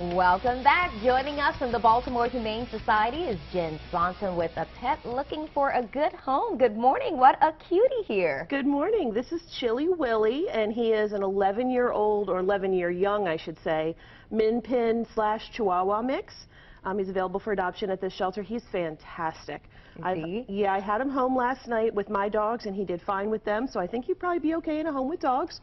Welcome back. Joining us from the Baltimore Humane Society is Jen Swanson with a pet looking for a good home. Good morning. What a cutie here. Good morning. This is Chilly Willy, and he is an 11-year-old, or 11-year young, I should say, Min Pin slash Chihuahua mix. Um, he's available for adoption at this shelter. He's fantastic. Yeah, I had him home last night with my dogs, and he did fine with them, so I think he'd probably be okay in a home with dogs.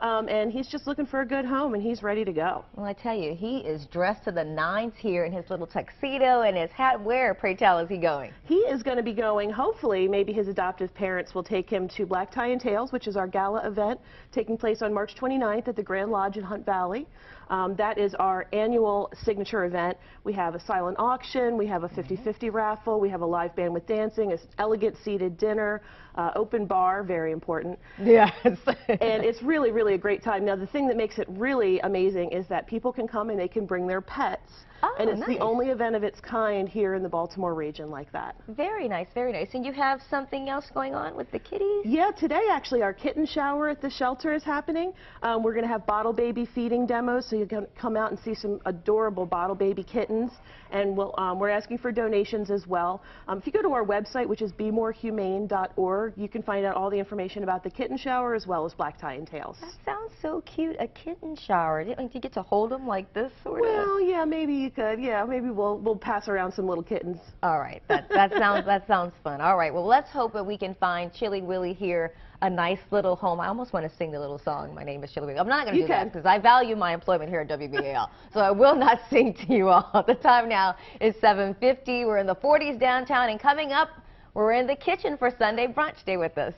Um, and he's just looking for a good home, and he's ready to go. Well, I tell you, he is dressed to the nines here in his little tuxedo and his hat. Where, pray tell, is he going? He is going to be going, hopefully, maybe his adoptive parents will take him to Black Tie and Tails, which is our gala event taking place on March 29th at the Grand Lodge in Hunt Valley. Um, that is our annual signature event. We have a silent auction, we have a 50-50 raffle, we have a live band with dancing, an elegant seated dinner, uh, open bar, very important. Yes. and it's really, really a great time. Now, the thing that makes it really amazing is that people can come and they can bring their pets. Oh, and it's nice. the only event of its kind here in the Baltimore region like that. Very nice, very nice. And you have something else going on with the kitties? Yeah, today actually our kitten shower at the shelter is happening. Um, we're going to have bottle baby feeding demos, so you can come out and see some adorable bottle baby kittens. And we'll, um, we're asking for donations as well. Um, if you go to our website, which is bmorehumane.org, you can find out all the information about the kitten shower as well as black tie and tails. That sounds so cute, a kitten shower. Do you, do you get to hold them like this, sort of? Well, yeah, maybe you could. Yeah, maybe we'll we'll pass around some little kittens. All right, that that sounds that sounds fun. All right, well let's hope that we can find Chilly Willy here a nice little home. I almost want to sing the little song. My name is Chilly Willy. I'm not going to do can. that because I value my employment here at WBAL. so I will not sing to you all. The time now is 7:50. We're in the 40s downtown, and coming up, we're in the kitchen for Sunday brunch. Stay with us.